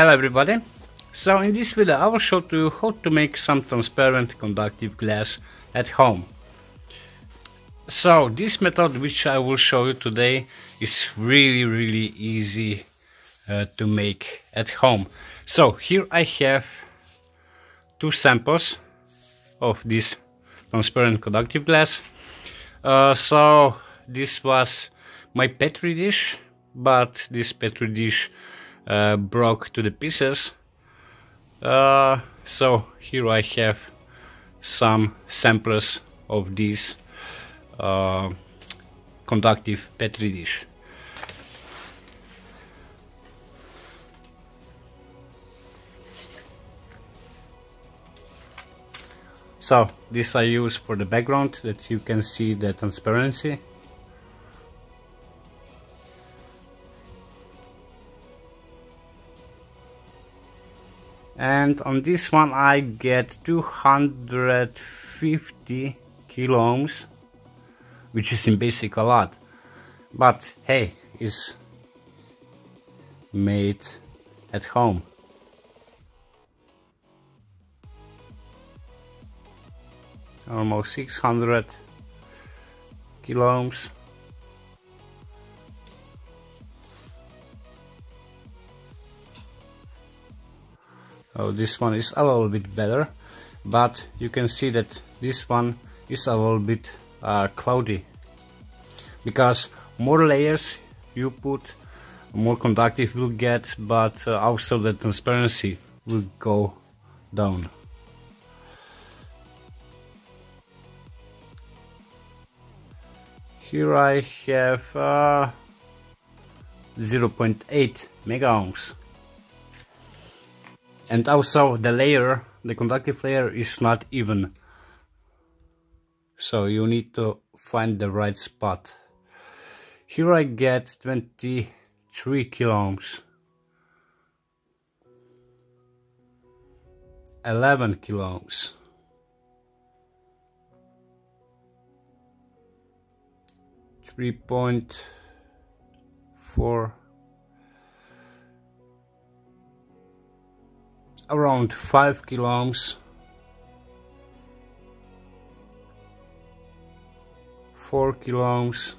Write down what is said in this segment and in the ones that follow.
Hello everybody! So in this video I will show to you how to make some transparent conductive glass at home. So this method which I will show you today is really really easy uh, to make at home. So here I have two samples of this transparent conductive glass. Uh, so this was my petri dish but this petri dish uh, broke to the pieces. Uh, so here I have some samples of this uh, conductive petri dish. So this I use for the background that you can see the transparency and on this one I get 250 kilo ohms which is in basic a lot. But hey is made at home. Almost 600 kilo oh this one is a little bit better but you can see that this one is a little bit uh, cloudy. Because more layers you put more conductive will get but uh, also the transparency will go down. Here I have uh, 0.8 mega ohms and also the layer the conductive layer is not even. So you need to find the right spot. Here I get 23 kilohms 11 kilohms 3.4 around 5 kilo ohms 4 kilo ohms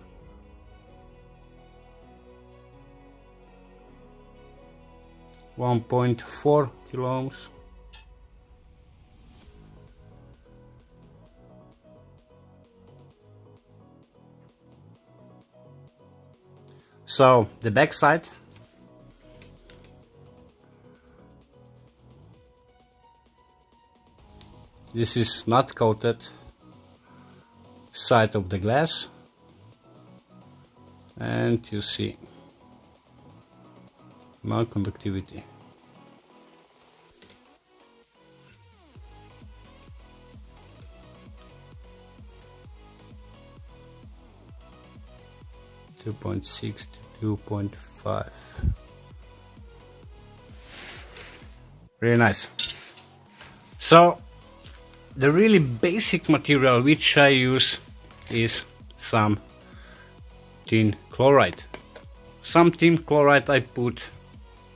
One point four kilo ohms So the back side this is not coated side of the glass and you see non-conductivity Two point six to two point five. Really nice. So the really basic material which I use is some tin chloride. Some tin chloride I put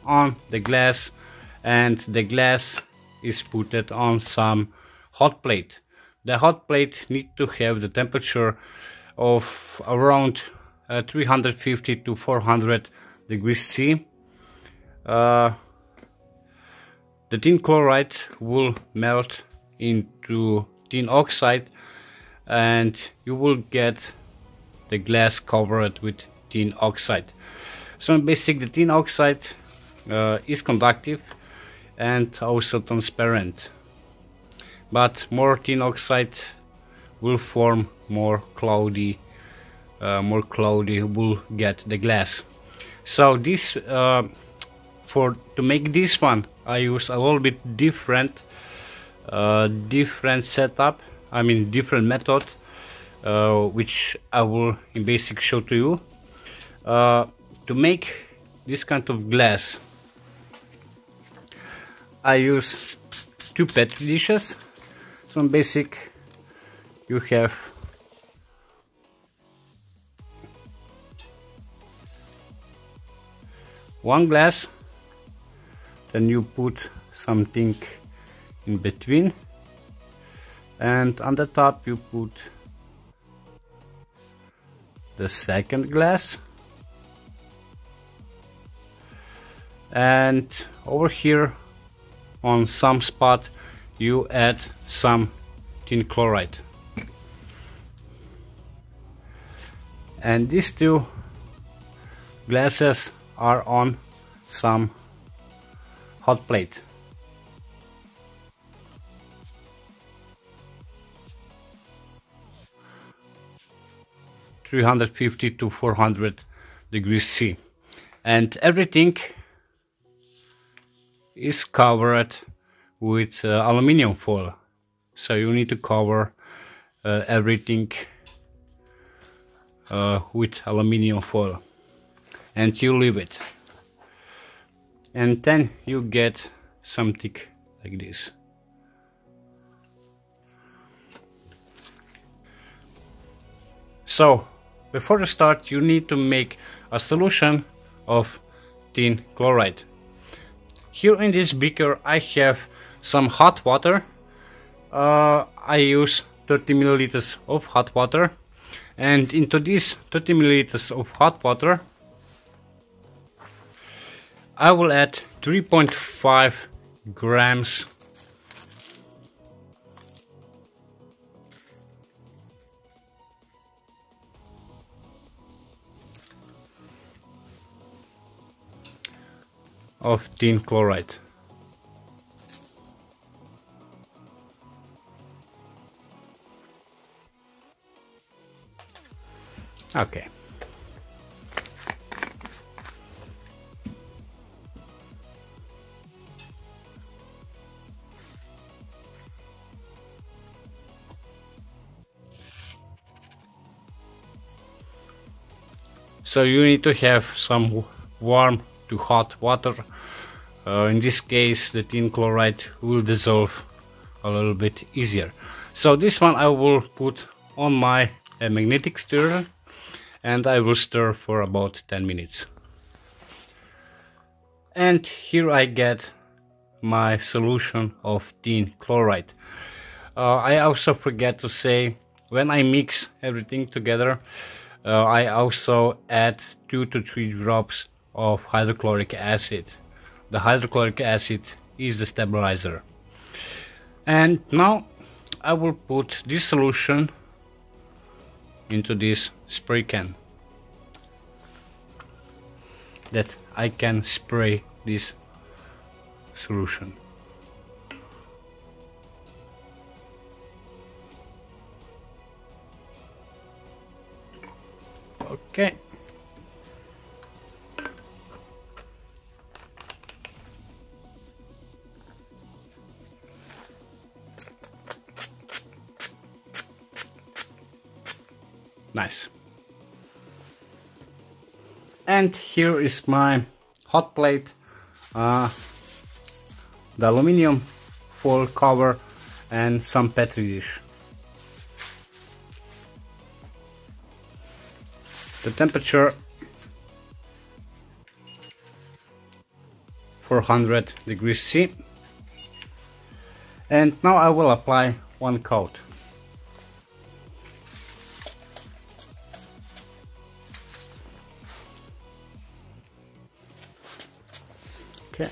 on the glass and the glass is put on some hot plate. The hot plate need to have the temperature of around uh, 350 to 400 degrees C. Uh, the tin chloride will melt into tin oxide and you will get the glass covered with tin oxide. So basically the tin oxide uh, is conductive and also transparent. But more tin oxide will form more cloudy uh, more cloudy will get the glass. So this uh, for to make this one I use a little bit different different setup I mean different method uh, which I will in basic show to you. Uh, to make this kind of glass I use two petri dishes. So in basic you have one glass then you put something in between. And on the top you put the second glass. And over here on some spot you add some tin chloride. And these two glasses are on some hot plate 350 to 400 degrees C. And everything is covered with uh, aluminium foil. So you need to cover uh, everything uh, with aluminium foil. And you leave it. And then you get something like this. So before you start, you need to make a solution of tin chloride. Here in this beaker I have some hot water. Uh, I use 30 milliliters of hot water and into this 30 milliliters of hot water I will add 3.5 grams of tin chloride. Okay. So you need to have some warm to hot water. Uh, in this case the tin chloride will dissolve a little bit easier. So this one I will put on my uh, magnetic stirrer and I will stir for about 10 minutes. And here I get my solution of tin chloride. Uh, I also forget to say when I mix everything together uh, I also add 2 to 3 drops of hydrochloric acid. The hydrochloric acid is the stabilizer. And now I will put this solution into this spray can that I can spray this solution. Okay. Nice. And here is my hot plate, uh, the aluminium foil cover and some petri dish. The temperature 400 degrees C and now I will apply one coat Okay.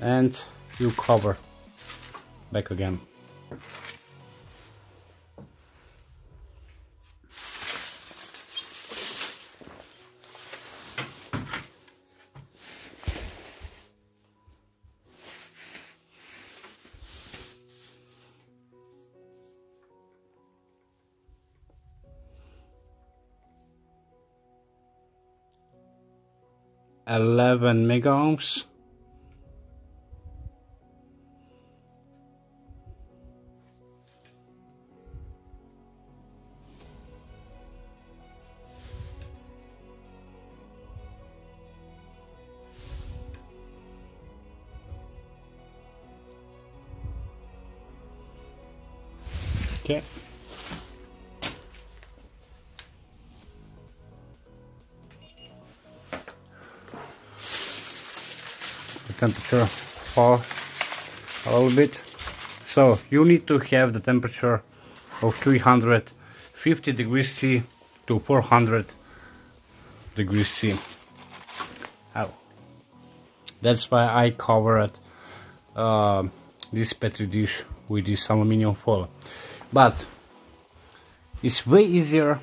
And you cover back again. 11 mega ohms Okay. Temperature fall a little bit. So you need to have the temperature of 350 degrees C to 400 degrees C. Oh. That's why I covered uh, this petri dish with this aluminium foil. But it's way easier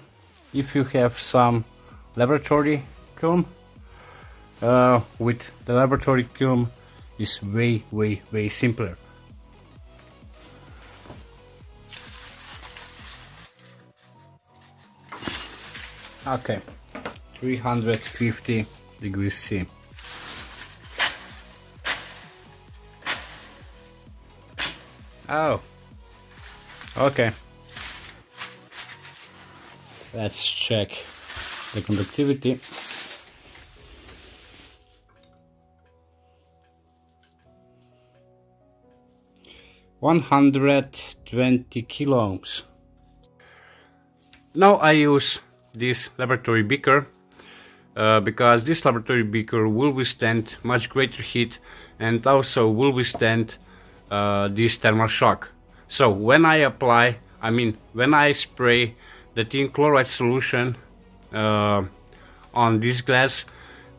if you have some laboratory kiln. Uh, with the laboratory kiln is way way way simpler. Okay, 350 degrees C. Oh, okay. Let's check the conductivity. One hundred twenty kilo ohms. Now I use this laboratory beaker uh, because this laboratory beaker will withstand much greater heat and also will withstand uh, this thermal shock. So when I apply, I mean when I spray the tin chloride solution uh, on this glass,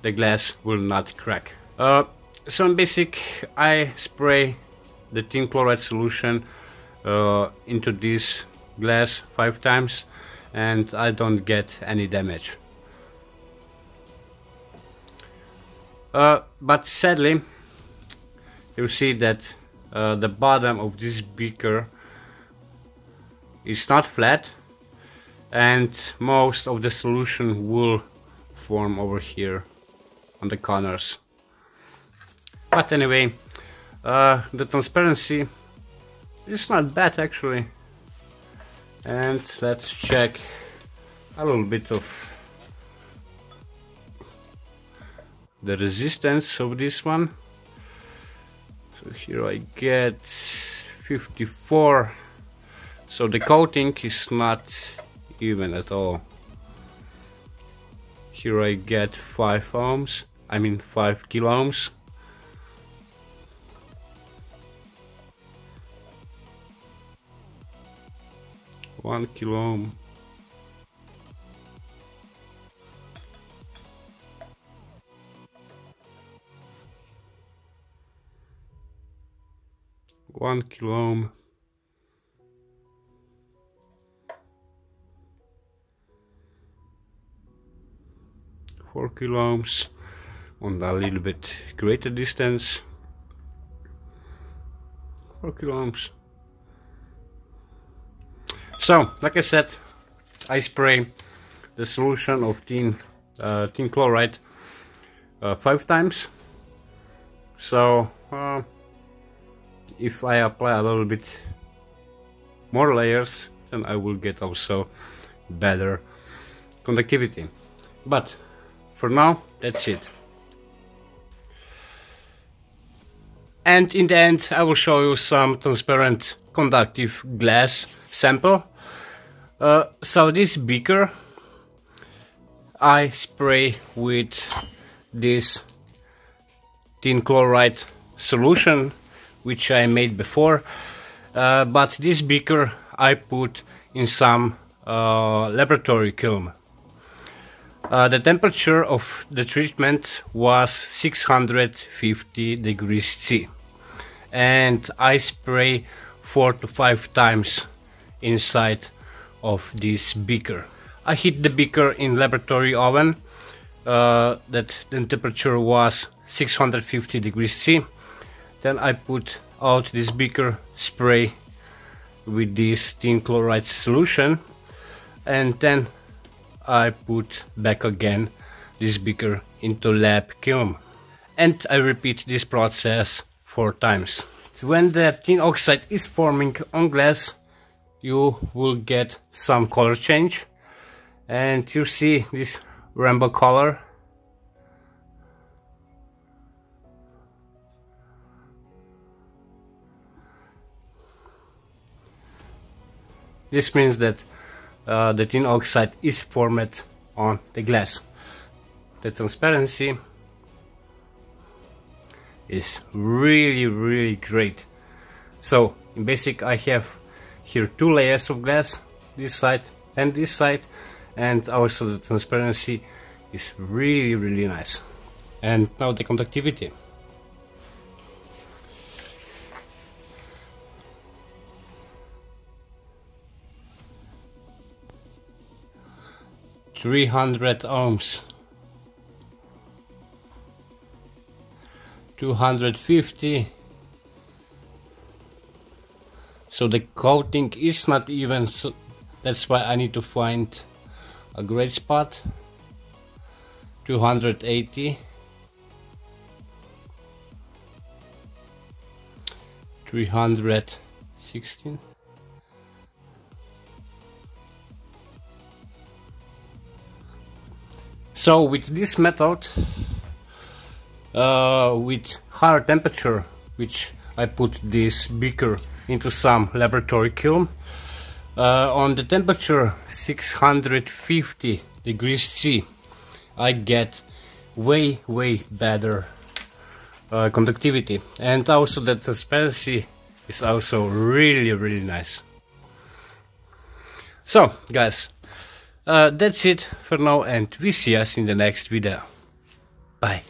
the glass will not crack. Uh, so in basic, I spray the tin chloride solution uh, into this glass five times and I don't get any damage. Uh, but sadly, you see that uh, the bottom of this beaker is not flat and most of the solution will form over here on the corners. But anyway, uh, the transparency is not bad actually. And let's check a little bit of the resistance of this one. So here I get 54 so the coating is not even at all. Here I get 5 ohms I mean 5 kilo ohms one kilo. One kilo. Four kilo ohms on a little bit greater distance. Four kilo ohms. So, like I said, I spray the solution of tin, uh, tin chloride uh, five times. So, uh, if I apply a little bit more layers, then I will get also better conductivity. But for now, that's it. And in the end, I will show you some transparent conductive glass sample uh, so this beaker I spray with this tin chloride solution which I made before uh, but this beaker I put in some uh, laboratory kiln. Uh, the temperature of the treatment was 650 degrees C and I spray four to five times inside of this beaker. I heat the beaker in laboratory oven uh, that the temperature was 650 degrees C. Then I put out this beaker spray with this tin chloride solution and then I put back again this beaker into lab kiln and I repeat this process four times. When the tin oxide is forming on glass you will get some color change. And you see this rainbow color. This means that uh, the tin oxide is formed on the glass. The transparency is really really great. So in basic I have here two layers of glass this side and this side and also the transparency is really really nice. And now the conductivity. Three hundred ohms. 250 so the coating is not even so that's why I need to find a great spot. 280 316 so with this method uh, with higher temperature which I put this beaker into some laboratory kiln. Uh, on the temperature 650 degrees C I get way way better uh, conductivity. And also the transparency is also really really nice. So guys uh, that's it for now and we see us in the next video. Bye.